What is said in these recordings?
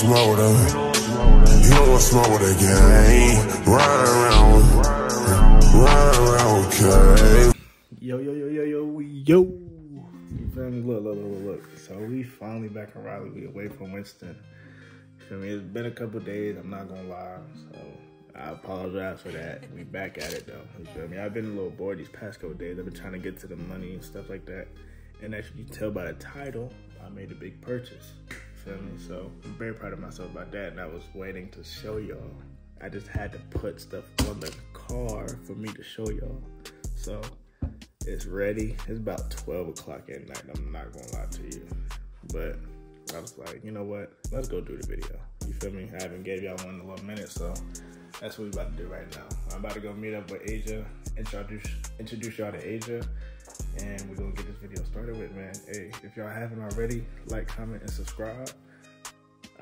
smoke with her. You don't want smoke with a gang. Run around, run around, okay. Yo, yo, yo, yo, yo, yo. You feel me? Look, look, look, look. So we finally back in Raleigh. We away from Winston. You feel me? It's been a couple days. I'm not gonna lie. So I apologize for that. We back at it though. You feel me? I've been a little bored these past couple days. I've been trying to get to the money and stuff like that. And as you can tell by the title, I made a big purchase. Feel me? So I'm very proud of myself about that. And I was waiting to show y'all. I just had to put stuff on the car for me to show y'all. So it's ready. It's about 12 o'clock at night. I'm not gonna lie to you. But I was like, you know what? Let's go do the video. You feel me? I haven't gave y'all one in a little minute, so that's what we about to do right now. I'm about to go meet up with Asia, introduce introduce y'all to Asia, and we're gonna get this video started with, man. Hey, if y'all haven't already, like, comment, and subscribe.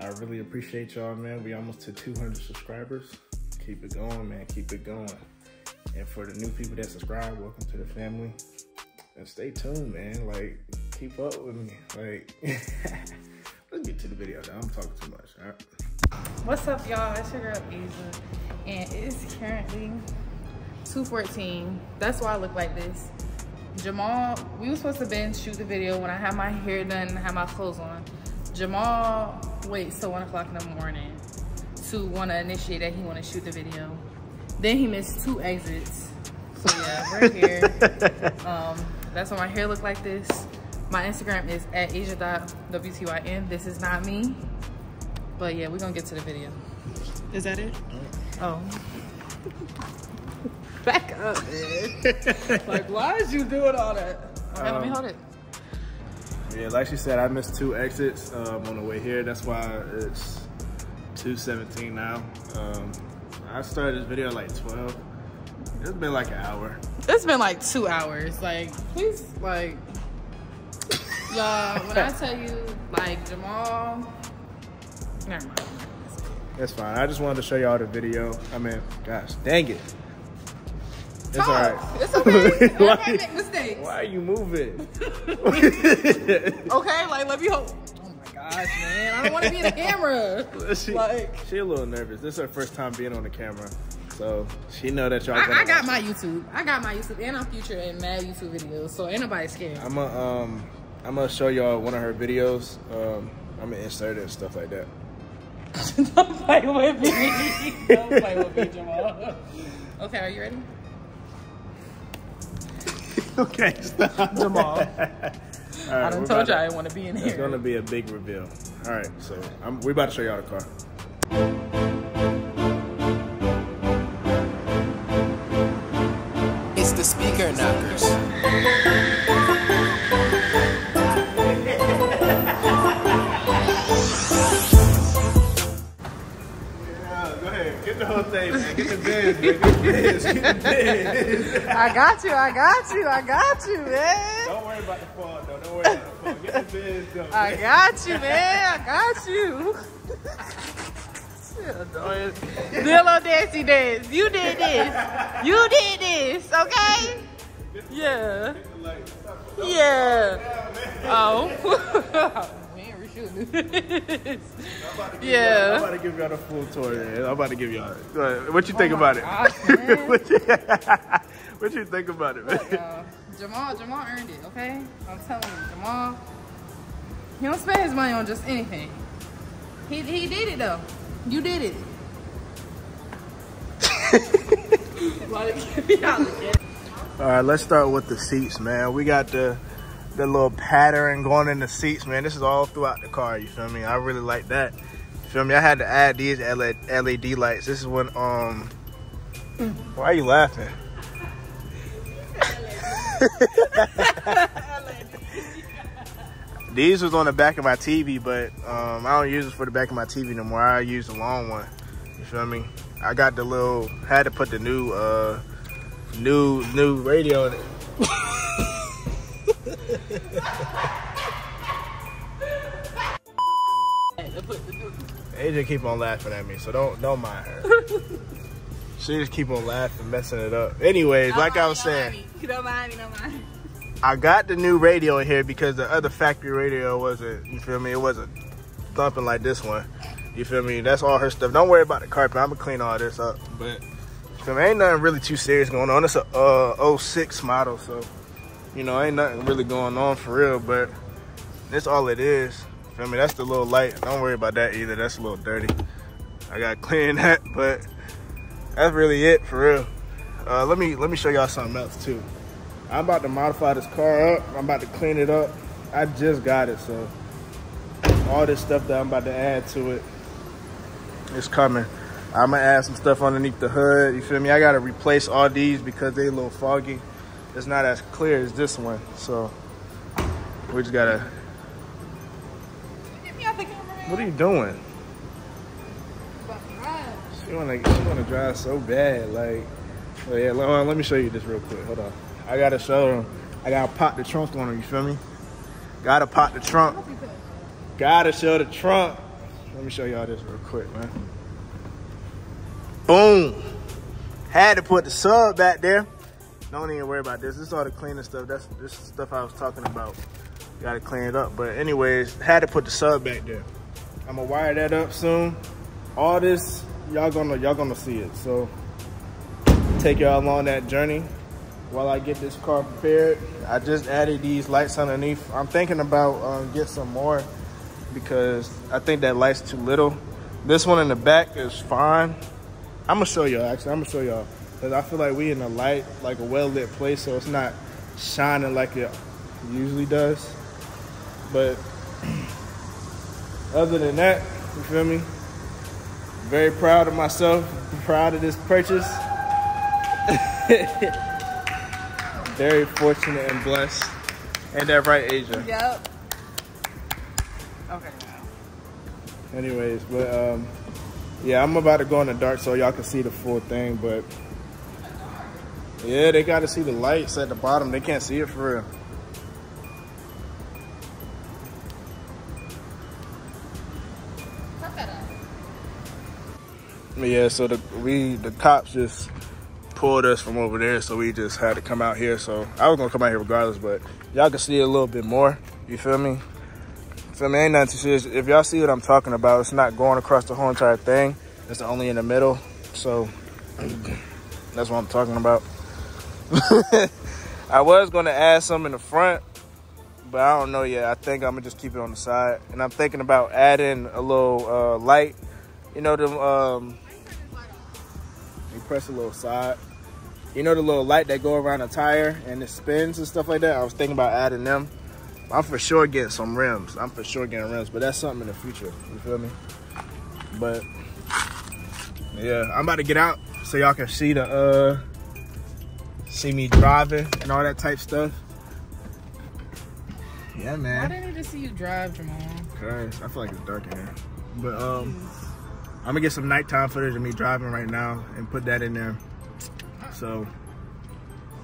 I really appreciate y'all, man. We almost to 200 subscribers. Keep it going, man. Keep it going. And for the new people that subscribe, welcome to the family. And stay tuned, man. Like, keep up with me. Like, let's get to the video. Now. I'm talking too much. All right. What's up, y'all? It's your girl Asia, and it's currently 2:14. That's why I look like this. Jamal, we were supposed to been shoot the video when I had my hair done and had my clothes on. Jamal waits till one o'clock in the morning to want to initiate that he want to shoot the video. Then he missed two exits. So yeah, we're here. um, that's why my hair look like this. My Instagram is at asia.wtyn. This is not me. But yeah, we're gonna get to the video. Is that it? Oh. Back up, man. like, why is you doing all that? Okay, let me Um, hold it. Yeah, like she said, I missed two exits um, on the way here. That's why it's 2.17 now. Um, I started this video at like 12. It's been like an hour. It's been like two hours. Like, please, like, y'all, when I tell you, like, Jamal, never mind. That's fine. I just wanted to show y'all the video. I mean, gosh, dang it. It's Talk. all right. It's okay. Why- Everybody make mistakes. Why are you moving? Okay, like, let me hold. Oh my gosh, man. I don't want to be in the camera. she, Like- she a little nervous. This is her first time being on the camera. So she know that y'all I, I got my YouTube. I got my YouTube, and I'm featured in mad YouTube videos, so ain't nobody scared. I'm um I'm gonna show y'all one of her videos. Um I'm gonna insert it and stuff like that. Don't play with me. Don't play with me, Jamal. Okay, are you ready? okay, stop. Jamal. All right, I we're done told you to- I didn't want to be in here. It's gonna be a big reveal. All right, so I'm, we about to show y'all the car. It's the speaker knockers. Ahead, get the whole thing, man. Get the biz, man. Get the biz. Get the biz. I got you. I got you. I got you, man. Don't worry about the fall, though. Don't worry about the fall. Get the biz, though. I got you, man. I got you. Little dancey dance. You did this. You did this, okay? Yeah. Yeah. Oh. We ain't reshooting this. I'm about to give y'all the full tour, man. I'm about to give y'all. What you think Oh about my it? what, you, what you think about it, man? Jamal, Jamal earned it, okay? I'm telling you, Jamal, he don't spend his money on just anything. He, he did it though. You did it. like, y'all legit. All right, let's start with the seats, man. We got the the little pattern going in the seats, man. This is all throughout the car. You feel me? I really like that. You feel me? I had to add these LED, LED lights. This is when um. Why are you laughing? These was on the back of my TV, but um, I don't use it for the back of my TV no more. I use the long one. You feel me? I got the little. Had to put the new uh new new radio in it. AJ keep on laughing at me, so don't don't mind her. she just keep on laughing, messing it up. Anyways, like I was saying, You don't mind me, don't mind me. I got the new radio in here because the other factory radio wasn't, you feel me, it wasn't thumping like this one. You feel me? That's all her stuff. Don't worry about the carpet. I'm gonna clean all this up. But you feel me? Ain't nothing really too serious going on. It's a uh 06 model, so you know, ain't nothing really going on for real, but that's all it is. Feel me? That's the little light. Don't worry about that either. That's a little dirty. I gotta clean that, but that's really it for real. Uh, let me let me show y'all something else too. I'm about to modify this car up. I'm about to clean it up. I just got it, so all this stuff that I'm about to add to it is coming. I'm gonna add some stuff underneath the hood. You feel me? I gotta replace all these because they a little foggy. It's not as clear as this one, so we just gotta. What are you doing? She wanna, she wanna drive so bad. Like, oh yeah. Let, let me show you this real quick. Hold on. I gotta show them. I gotta pop the trunk on her. You feel me? Gotta pop the trunk. Gotta show the trunk. Let me show y'all this real quick, man. Boom. Had to put the sub back there. Don't even worry about this. This is all the cleaning stuff. That's this is stuff I was talking about. Gotta clean it up. But anyways, had to put the sub back there. I'm gonna wire that up soon. All this, y'all gonna y'all gonna see it. So take y'all along that journey while I get this car prepared. I just added these lights underneath. I'm thinking about um, get some more because I think that light's too little. This one in the back is fine. I'm gonna show y'all actually. I'm gonna show y'all because I feel like we in a light, like a well lit place, so it's not shining like it usually does. But other than that, you feel me? Very proud of myself. Proud of this purchase. Very fortunate and blessed. Ain't that right, Asia? Yep. Okay. Anyways, but um, yeah, I'm about to go in the dark so y'all can see the full thing. But yeah, they got to see the lights at the bottom. They can't see it for real. Yeah, so the we the cops just pulled us from over there, so we just had to come out here. So I was gonna come out here regardless, but y'all can see a little bit more. You feel me? Feel me? Ain't nothing too serious. If y'all see what I'm talking about, it's not going across the whole entire thing. It's only in the middle. So that's what I'm talking about. I was gonna add some in the front, but I don't know yet. I think I'm gonna just keep it on the side, and I'm thinking about adding a little uh, light. You know the um, you press a little side. You know the little light that go around the tire and it spins and stuff like that. I was thinking about adding them. I'm for sure getting some rims. I'm for sure getting rims, but that's something in the future. You feel me? But yeah, I'm about to get out so y'all can see the uh see me driving and all that type stuff. Yeah, man. I need to see you drive, Jamal? Cause I feel like it's dark in here. But um I'm gonna get some nighttime footage of me driving right now and put that in there. So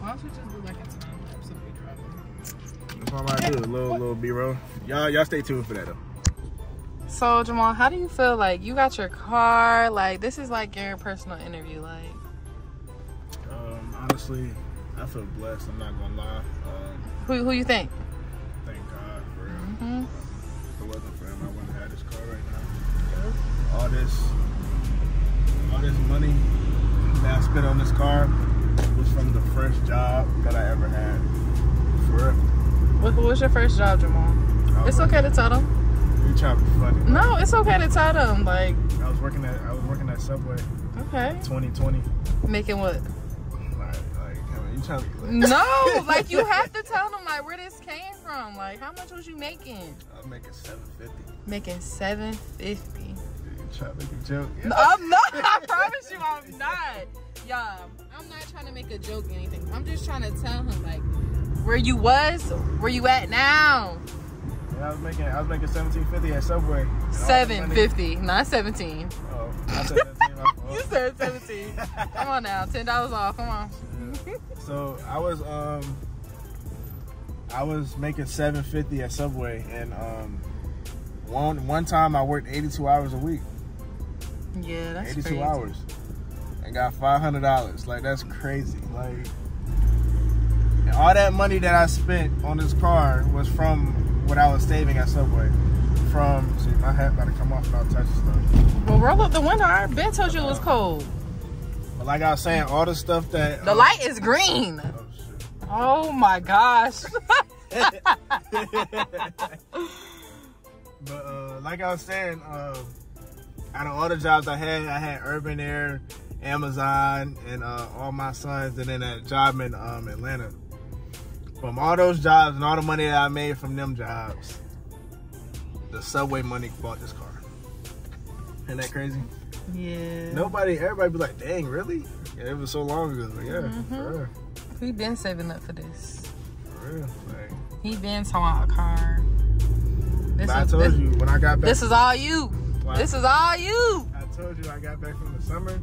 Why don't you just do like a time lapse of you driving? that's what I'm about to do. A little little B-roll. Y'all y'all stay tuned for that though. So Jamal, how do you feel like you got your car? Like this is like your personal interview. Like Um, honestly, I feel blessed. I'm not gonna lie. Um, who who you think? thank God for real. hmm If it wasn't for him, I wouldn't have had this car right now. All this, all this money that I spent on this car was from the first job that I ever had. For real. What, what was your first job, Jamal? It's okay to tell them. working- You trying to be funny? No, it's okay to tell them. Like I was working at I was working at Subway okay, 2020. making what? Trying to? Like, No, like you have to tell them like where this came from. Like how much was you making? I'm making 750. Making seven fifty. Trying to make a joke? No, I'm not. I promise you, I'm not. Y'all, I'm not trying to make a joke or anything. I'm just trying to tell him like where you was, where you at now. Yeah, I was making I was making 1750 at Subway. And all that Seven fifty, not seventeen. Oh, I 17. You said seventeen. Come on now, ten dollars off. Come on. So I was um I was making 750 at Subway and um one one time I worked 82 hours a week. Yeah, that's 82 crazy. hours. And got $500. Like that's crazy. Like and all that money that I spent on this car was from what I was saving at Subway from. See, my hat about to come off and types of stuff. Well, roll up the window. I Ben told you it was cold. Like I was saying, all the stuff that The uh, light is green. Oh shit. Oh my gosh. But uh, like I was saying, uh, out of all the jobs I had, I had Urban Air, Amazon, and uh, all my sons, and then that job in um, Atlanta. From all those jobs and all the money that I made from them jobs, the subway money bought this car. Isn't that crazy? Yeah. Nobody, everybody be like, dang, really? Yeah, it was so long ago. Like, yeah, mm-hmm. real. He been saving up for this. For real. Like, He been talking about a car. This but I told this, you when I got back. this is all you. Wow. This is all you. I told you I got back from the summer.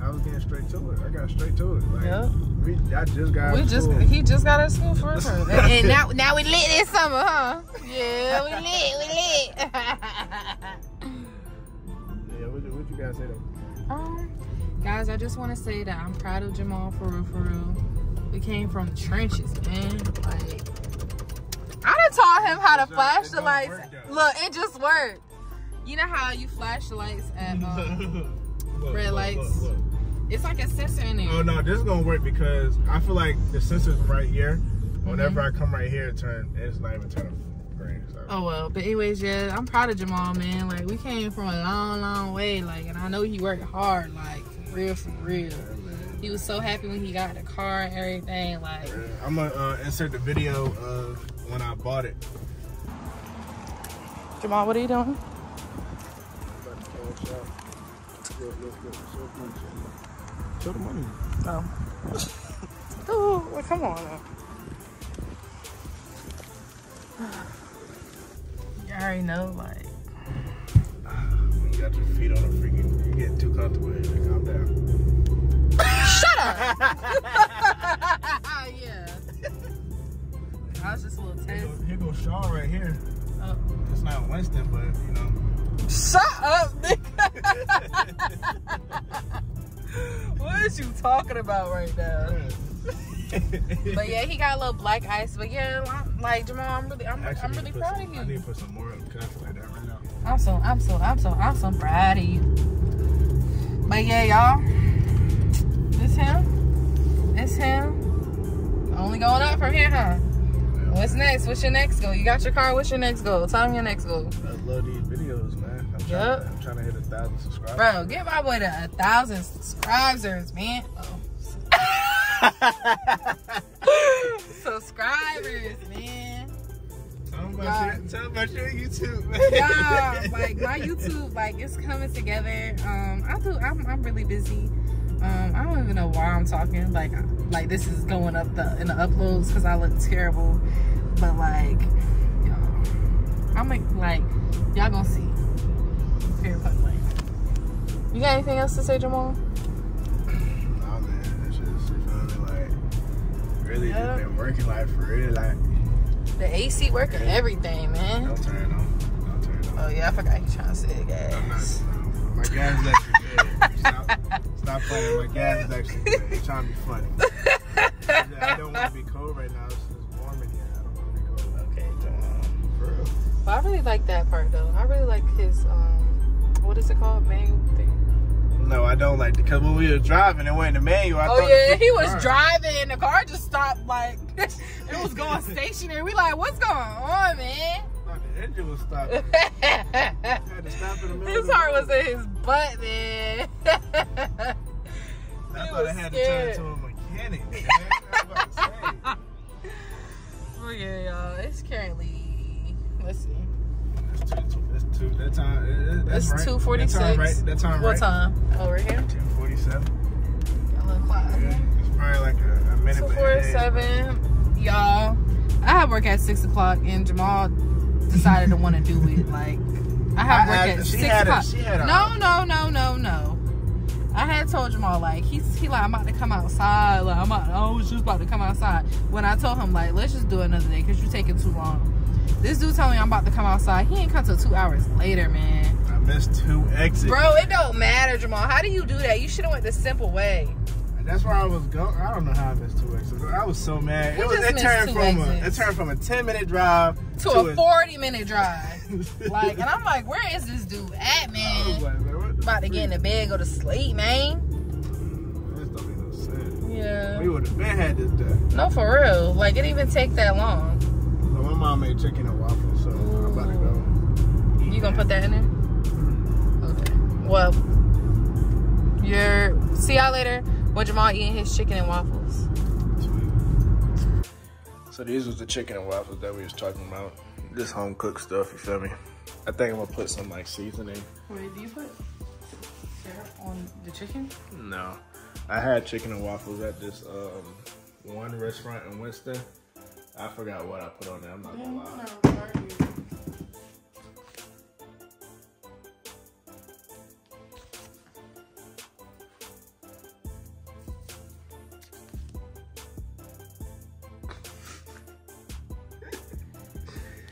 I was getting straight to it. I got straight to it. Like, Yep. we, I just got. We just school. he just got out of school for real. and, and now now we lit this summer, huh? Yeah, we lit, we lit. Yeah, what, what guys say though? um, guys, I just want to say that I'm proud of Jamal for real, for real. We came from the trenches, man. Like I done taught him how to It flash the lights. work. Look, it just worked. You know how you flash the lights at um, Look, red look, lights. look, it's like a sensor in there. Oh no, this is gonna work because I feel like the sensor's right here. Mm-hmm. Whenever I come right here, it turn it's not even turning green. So. Oh well, but anyways, yeah, I'm proud of Jamal, man. Like we came from a long, long way, like, and I know he worked hard, like for real, for real. He was so happy when he got the car and everything. Like, I'm gonna uh, insert the video of when I bought it. Jamal, what are you doing? Show the money. Oh, oh, well, come on. You already know, like, When you got your feet on the freaking, you getting too comfortable here. Calm down. shut up. yeah. I was just a little Here tense. go, here goes Shaw right here. Oh. It's not Winston, but you know. Shut up, nigga. what is you talking about right now? But yeah, he got a little black ice. But yeah, I'm, like Jamal, I'm really, I'm, Actually, I'm really proud some- of you. I need to put some more up because I like that right now. I'm so, I'm so, I'm so, I'm so proud of you. But yeah, y'all, it's him. It's him. Only going up from here, huh? What's next? What's your next goal? You got your car. What's your next goal? Tell me your next goal. I love these videos, man. I'm trying, Yup. to, I'm trying to hit a thousand subscribers. Bro, get my boy to a thousand subscribers, man. Oh. subscribers, man. Tell them about, your, tell about your YouTube, man. Yeah, like my YouTube, like it's coming together. Um, I do. I'm, I'm really busy. Um, I don't even know why I'm talking. Like, like this is going up the in the uploads because I look terrible. But like, y'all, I'm like, like y'all gonna see. Point blank. You got anything else to say, Jamal? Working, like, for real. Like, The AC working everything, man. don't turn it on. Don't turn it on. Oh yeah, I forgot you trying to say I'm not, gas. no, my gas is actually good. Stop, stop playing. My gas is actually good. Trying to be funny. I don't want to be cold right now. It's just warm in here. I don't want to be cold. Okay, Jamal. For real. But I really like that part though. I really like his um, what is it called, manual thing? No, I don't like because when we were driving it went in the manual, I oh yeah, he was car- driving and the car just stopped like it was going stationary. We like, what's going on, man? Oh, the engine was stopping. stop his heart was in his butt, man. I he thought I had to turn scared. to a mechanic. Man. I was about to say. oh yeah, y'all. It's currently let's see. It's two, two, it's two. That time. it- it- That's It's right. two forty That time right. That time What right. time? Oh, Over here. Ten forty-seven. A little clock. Yeah, it's probably like a, a minute. Two four seven, y'all. I have work at six o'clock, and Jamal decided to want to do it. Like I have I- work I- at she six o'clock. had no, no, no, no, no. I had told Jamal like he's he like I'm about to come outside. Like I'm about, I was just about to come outside. When I told him like let's just do another day because you're taking too long. This dude told me I'm about to come outside. He ain't come till two hours later, man. I missed two exits. Bro, it don't matter, Jamal. How do you do that? You should have went the simple way. That's where I was going. I don't know how I missed two exits. I was so mad. It was. It turned from a. It turned from a ten minute drive To a 40 minute drive. Like, and I'm like, where is this dude at, man? like, man, About to get in the bed, go to sleep, man. This don't make no sense. Yeah. We would have been had this done. No, for real. Like, it didn't even take that long. So my mom made chicken and waffles, so I'm about to go. You gonna put that in there? Okay. Well, you're. See y'all later. When Jamal eating his chicken and waffles. So these was the chicken and waffles that we was talking about. This home cooked stuff, you feel me? I think I'm gonna put some like seasoning. Wait, do you put syrup on the chicken? No. I had chicken and waffles at this um, one restaurant in Winston. I forgot what I put on there, I'm not gonna lie.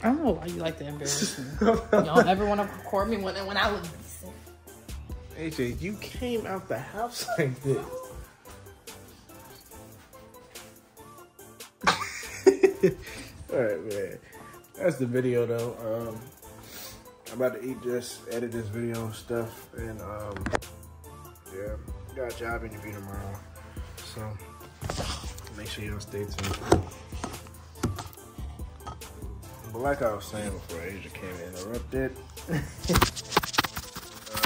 I don't know why you like to embarrass me. Y'all ever want to record me when when I was decent? AJ, you came out the house like this. Alright, man. That's the video though. Um, I'm about to eat this, edit this video and stuff, and um, yeah, got a job interview tomorrow. So make sure y'all stay tuned. But like I was saying before Asia came and interrupted,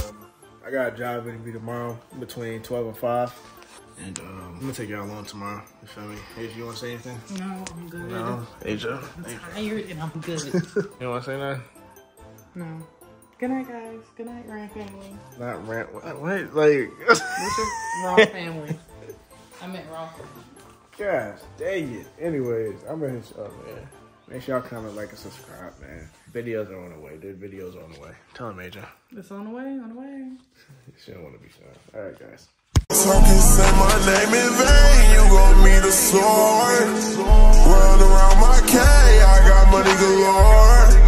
um, I got a job interview tomorrow between 12 and 5. And um, I'm gonna take y'all along tomorrow. You feel me? Asia, you wanna say anything? No, I'm good. No. Asia? I'm tired and I'm good. You wanna say nothing? no. Good night, guys. Good night, Rand family. Not rant. What? what? Like, What's your raw family? I meant raw. gosh, dang it. Anyways, I'm gonna hit y'all, man. Make sure y'all comment, like, and subscribe, man. Videos are on the way. The videos are on the way. Tell him, Major. It's on the way. On the way. She don't wanna be shy. All right, guys. Name in vain, you gon' meet a sword. Run around my K, I got money galore.